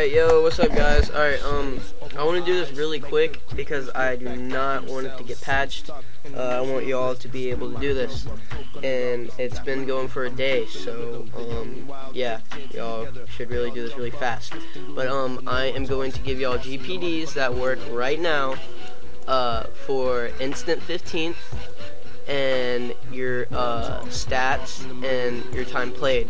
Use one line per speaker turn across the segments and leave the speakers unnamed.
Yo, what's up guys? Alright, um, I want to do this really quick because I do not want it to get patched. Uh, I want y'all to be able to do this. And it's been going for a day, so, um, yeah, y'all should really do this really fast. But, um, I am going to give y'all GPDs that work right now, uh, for instant 15th, and your, uh, stats, and your time played.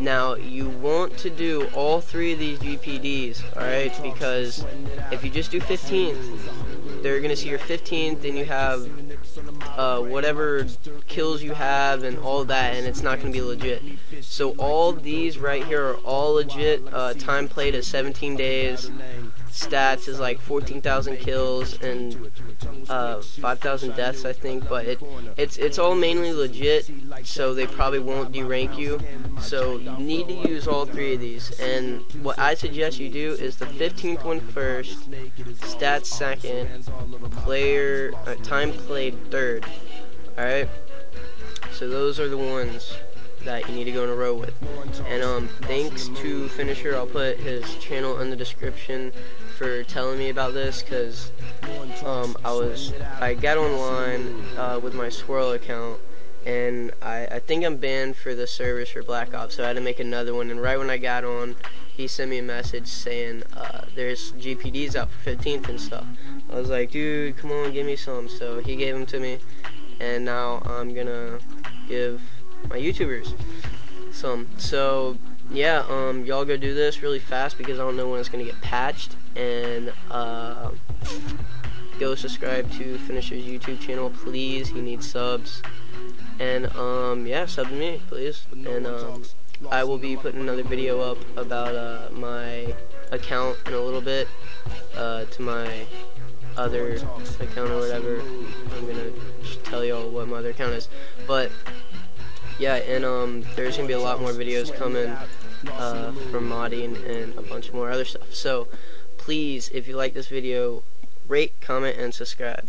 Now, you want to do all three of these GPDs, alright? Because if you just do 15th, they're going to see your 15th, and you have uh, whatever kills you have and all that, and it's not going to be legit. So all these right here are all legit. Uh, time played is 17 days. Stats is like 14,000 kills and uh, 5,000 deaths, I think. But it it's it's all mainly legit, so they probably won't derank you. So you need to use all three of these. And what I suggest you do is the 15th one first, stats second, player uh, time played third. All right. So those are the ones that you need to go in a row with. And um, thanks to Finisher, I'll put his channel in the description for telling me about this because um, I was I got online uh, with my Swirl account and I, I think I'm banned for the service for Black Ops, so I had to make another one. And right when I got on, he sent me a message saying uh, there's GPDs out for 15th and stuff. I was like, dude, come on, give me some. So he gave them to me, and now I'm gonna give my YouTubers some. So yeah, um, y'all go do this really fast because I don't know when it's gonna get patched, and uh, go subscribe to Finisher's YouTube channel, please. He needs subs. And, um, yeah, sub to me, please. And, um, I will be putting another video up about, uh, my account in a little bit, uh, to my other account or whatever. I'm gonna tell y'all what my other account is. But, yeah, and, um, there's gonna be a lot more videos coming, uh, from modding and a bunch more other stuff. So, please, if you like this video, rate, comment, and subscribe.